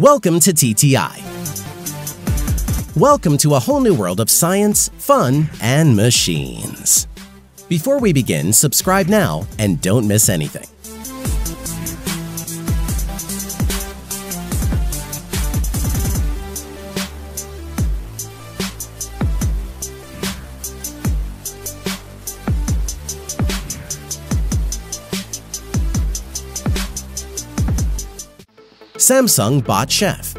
Welcome to TTI. Welcome to a whole new world of science, fun, and machines. Before we begin, subscribe now and don't miss anything. Samsung Bot Chef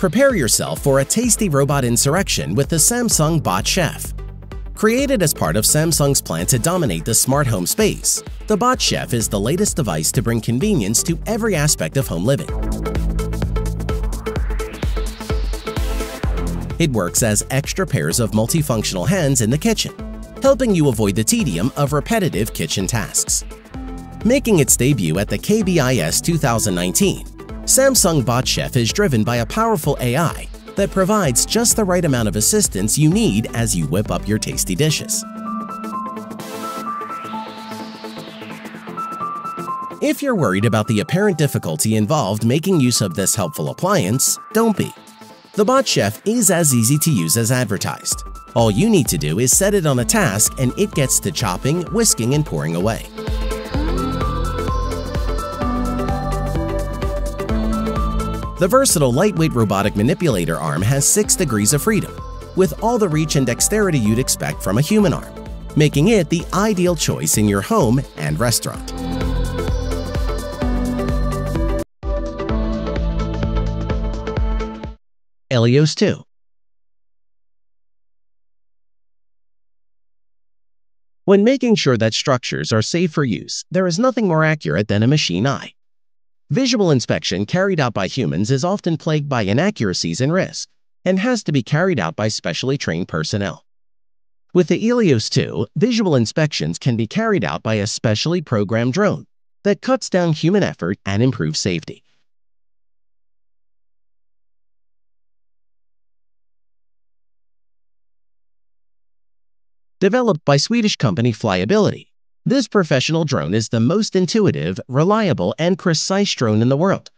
Prepare yourself for a tasty robot insurrection with the Samsung Bot Chef. Created as part of Samsung's plan to dominate the smart home space, the Bot Chef is the latest device to bring convenience to every aspect of home living. It works as extra pairs of multifunctional hands in the kitchen, helping you avoid the tedium of repetitive kitchen tasks. Making its debut at the KBIS 2019, Samsung Bot Chef is driven by a powerful AI that provides just the right amount of assistance you need as you whip up your tasty dishes. If you're worried about the apparent difficulty involved making use of this helpful appliance, don't be. The Bot Chef is as easy to use as advertised. All you need to do is set it on a task and it gets to chopping, whisking, and pouring away. The versatile lightweight robotic manipulator arm has 6 degrees of freedom, with all the reach and dexterity you'd expect from a human arm, making it the ideal choice in your home and restaurant. Elios 2 When making sure that structures are safe for use, there is nothing more accurate than a machine eye. Visual inspection carried out by humans is often plagued by inaccuracies and risks, and has to be carried out by specially trained personnel. With the Elios 2, visual inspections can be carried out by a specially programmed drone that cuts down human effort and improves safety. Developed by Swedish company Flyability, this professional drone is the most intuitive, reliable, and precise drone in the world.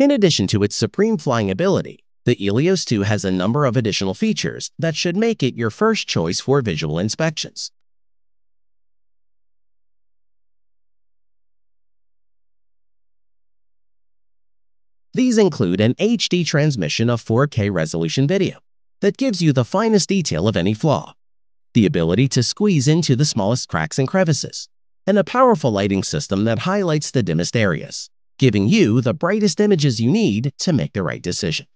In addition to its supreme flying ability, the Elios 2 has a number of additional features that should make it your first choice for visual inspections. These include an HD transmission of 4K resolution video that gives you the finest detail of any flaw, the ability to squeeze into the smallest cracks and crevices, and a powerful lighting system that highlights the dimmest areas, giving you the brightest images you need to make the right decision.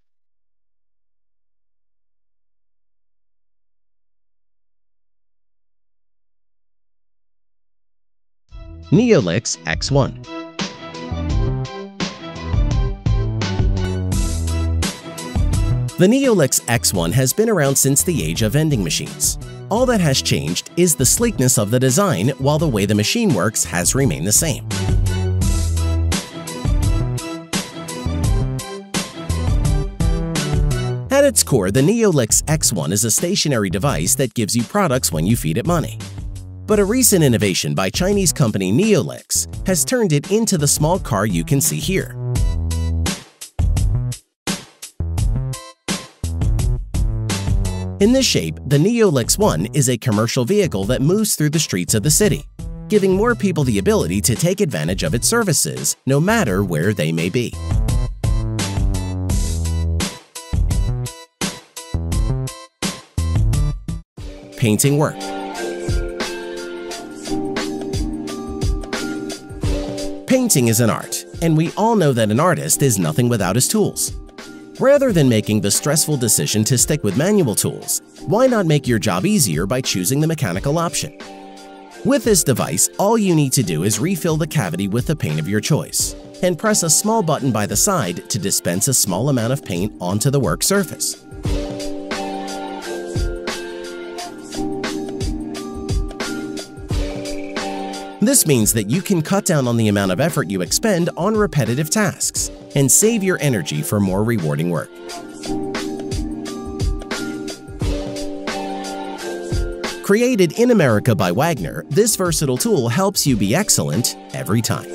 Neolix X1 The Neolix X1 has been around since the age of vending machines. All that has changed is the sleekness of the design while the way the machine works has remained the same. At its core, the Neolix X1 is a stationary device that gives you products when you feed it money. But a recent innovation by Chinese company Neolix has turned it into the small car you can see here. In this shape, the Neolix One is a commercial vehicle that moves through the streets of the city, giving more people the ability to take advantage of its services, no matter where they may be. Painting work Painting is an art, and we all know that an artist is nothing without his tools. Rather than making the stressful decision to stick with manual tools, why not make your job easier by choosing the mechanical option? With this device, all you need to do is refill the cavity with the paint of your choice, and press a small button by the side to dispense a small amount of paint onto the work surface. This means that you can cut down on the amount of effort you expend on repetitive tasks and save your energy for more rewarding work. Created in America by Wagner, this versatile tool helps you be excellent every time.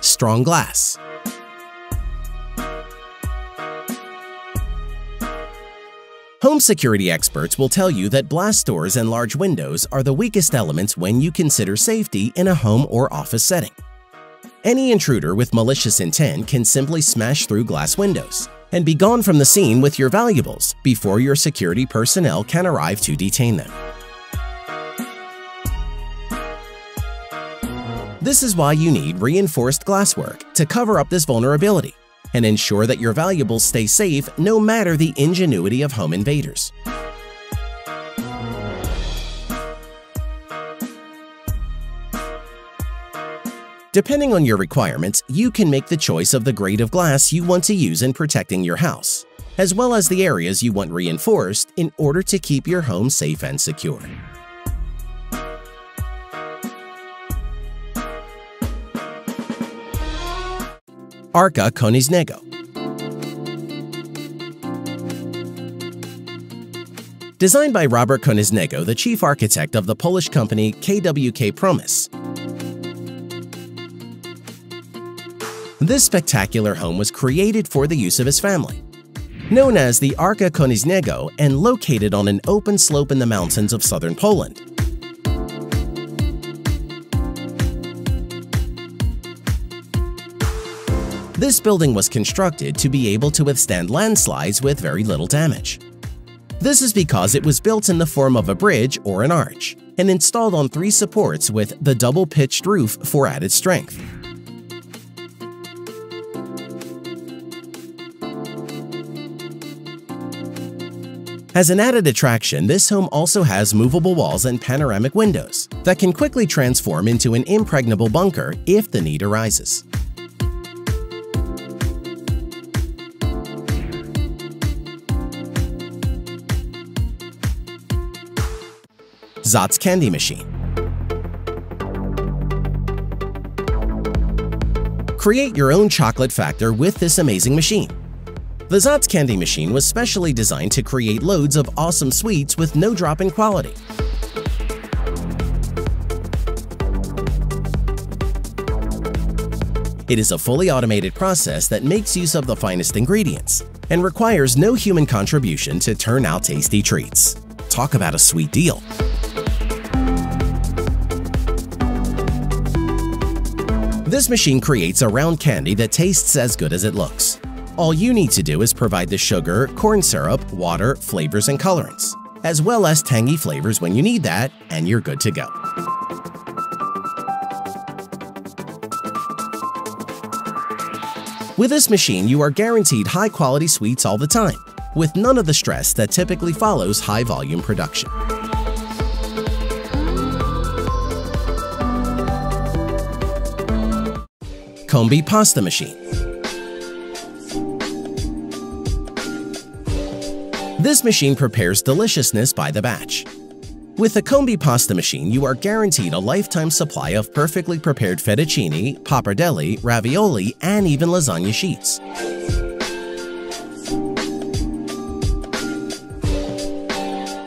Strong glass. Home security experts will tell you that blast doors and large windows are the weakest elements when you consider safety in a home or office setting. Any intruder with malicious intent can simply smash through glass windows and be gone from the scene with your valuables before your security personnel can arrive to detain them. This is why you need reinforced glasswork to cover up this vulnerability and ensure that your valuables stay safe no matter the ingenuity of home invaders. Depending on your requirements, you can make the choice of the grade of glass you want to use in protecting your house, as well as the areas you want reinforced in order to keep your home safe and secure. Arka Koniecznego Designed by Robert Koniecznego, the chief architect of the Polish company KWK Promes, This spectacular home was created for the use of his family. Known as the Arka Koniecznego and located on an open slope in the mountains of southern Poland. This building was constructed to be able to withstand landslides with very little damage. This is because it was built in the form of a bridge or an arch and installed on three supports with the double-pitched roof for added strength. As an added attraction, this home also has movable walls and panoramic windows that can quickly transform into an impregnable bunker if the need arises. Zotz Candy Machine Create your own chocolate factor with this amazing machine. The Zotz candy machine was specially designed to create loads of awesome sweets with no drop in quality. It is a fully automated process that makes use of the finest ingredients and requires no human contribution to turn out tasty treats. Talk about a sweet deal. This machine creates a round candy that tastes as good as it looks. All you need to do is provide the sugar, corn syrup, water, flavors, and colorants, as well as tangy flavors when you need that, and you're good to go. With this machine, you are guaranteed high-quality sweets all the time, with none of the stress that typically follows high-volume production. Komby Pasta Machine This machine prepares deliciousness by the batch. With the Komby pasta machine, you are guaranteed a lifetime supply of perfectly prepared fettuccine, pappardelle, ravioli, and even lasagna sheets.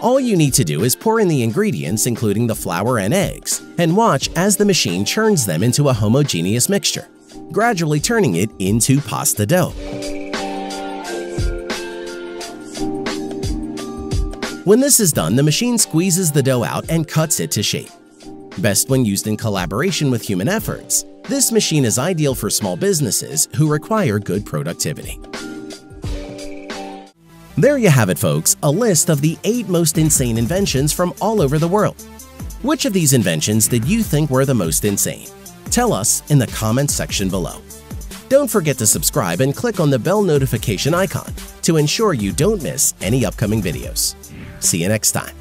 All you need to do is pour in the ingredients including the flour and eggs, and watch as the machine churns them into a homogeneous mixture, gradually turning it into pasta dough. When this is done, the machine squeezes the dough out and cuts it to shape. Best when used in collaboration with human efforts, this machine is ideal for small businesses who require good productivity. There you have it, folks, a list of the 8 most insane inventions from all over the world. Which of these inventions did you think were the most insane? Tell us in the comments section below. Don't forget to subscribe and click on the bell notification icon to ensure you don't miss any upcoming videos. See you next time.